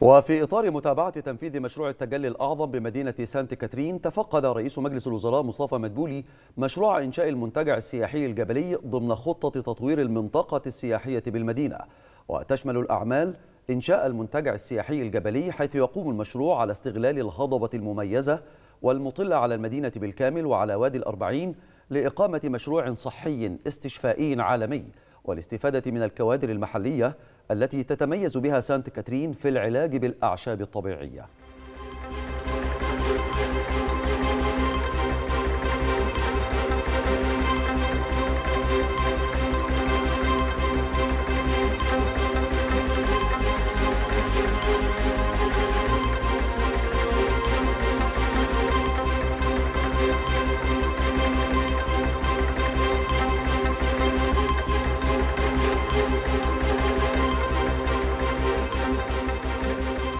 وفي إطار متابعة تنفيذ مشروع التجلي الأعظم بمدينة سانت كاترين تفقد رئيس مجلس الوزراء مصطفى مدبولي مشروع إنشاء المنتجع السياحي الجبلي ضمن خطة تطوير المنطقة السياحية بالمدينة. وتشمل الأعمال إنشاء المنتجع السياحي الجبلي حيث يقوم المشروع على استغلال الهضبة المميزة والمطلة على المدينة بالكامل وعلى وادي الأربعين لإقامة مشروع صحي استشفائي عالمي. والاستفادة من الكوادر المحلية التي تتميز بها سانت كاترين في العلاج بالأعشاب الطبيعية.